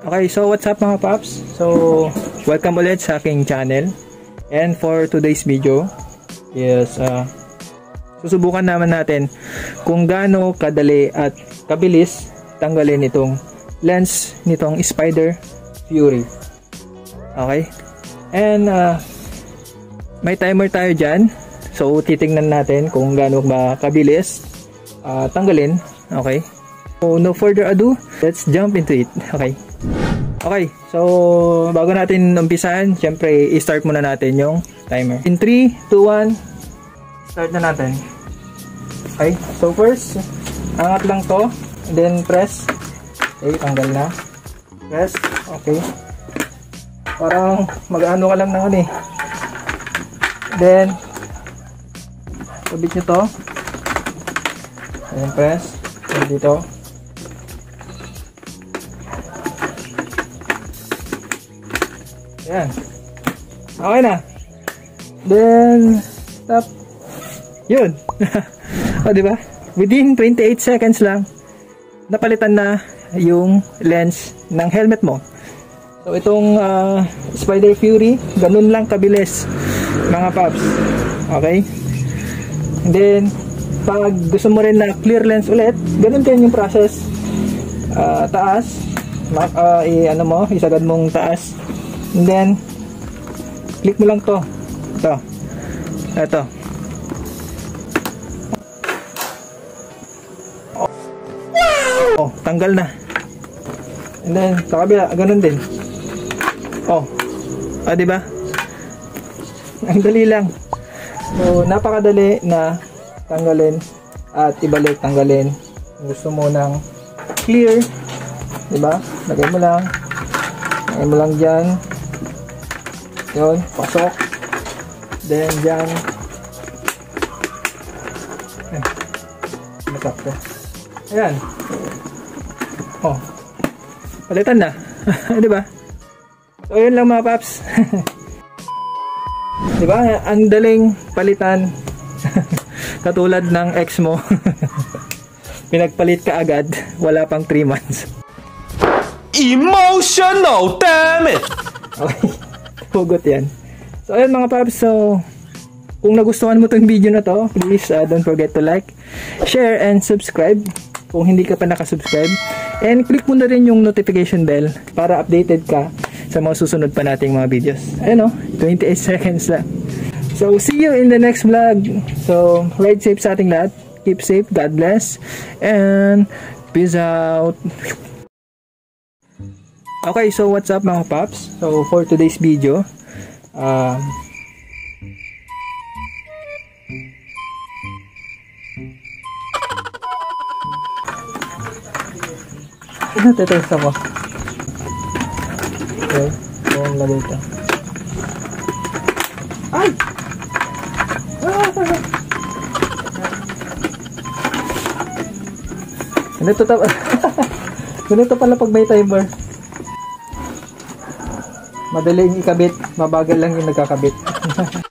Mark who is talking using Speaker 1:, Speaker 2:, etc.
Speaker 1: Okay, so what's up mga paps? So, welcome ulit sa aking channel. And for today's video, is uh, susubukan naman natin kung gaano kadali at kabilis tanggalin itong lens nitong Spider Fury. Okay? And uh, may timer tayo dyan. So, titingnan natin kung gaano ba kabilis uh, tanggalin. Okay? So, no further ado, let's jump into it. Okay. Okay, so bago natin umpisahan, syempre i-start muna natin yung timer. In 3, 2, 1, start na natin. Okay, so first, angat lang to, then press. Okay, tanggal na. Press, okay. Parang mag-ano ka lang ng ano eh. Then, sabit nyo to. Then press, and dito. Ayan. Okay na. Then, stop. Yun. o, di ba? Within 28 seconds lang, napalitan na yung lens ng helmet mo. So, itong uh, Spider Fury, ganun lang kabilis, mga paps. Okay? And then, pag gusto mo rin na clear lens ulit, ganun din yung process. Uh, taas, uh, i, ano mo, isagad mong taas And then, click mo lang to. Ito. Ito. Oh, tanggal na. And then, sa kabila, ganun din. Oh. Ah, di ba? Ang dali lang. So, napakadali na tanggalin at ibalik tanggalin. Gusto mo ng clear, di ba? Lagay mo lang. Lagay mo lang diyan yun, pasok. Then, dyan. Ayan. Masakto. Ayan. Oh. Palitan na. di ba? So, yun lang mga paps. di ba? Ang daling palitan. Katulad ng ex mo. Pinagpalit ka agad. Wala pang 3 months.
Speaker 2: Emotional, damn it!
Speaker 1: Okay. Hugot yan. So, ayun mga paps. So, kung nagustuhan mo tong video na to, please uh, don't forget to like, share, and subscribe kung hindi ka pa nakasubscribe. And click mo na rin yung notification bell para updated ka sa mga susunod pa nating mga videos. Ayun o, 28 seconds lang. So, see you in the next vlog. So, ride safe sa ating lahat. Keep safe. God bless. And peace out. Okay, so what's up mga paps? So for today's video, um, Ano tetest ako? Okay, so ang lagay ito. Ay! Ganito, ganito pala pag may timer. Madaling ikabit, mabagal lang yung nagkakabit.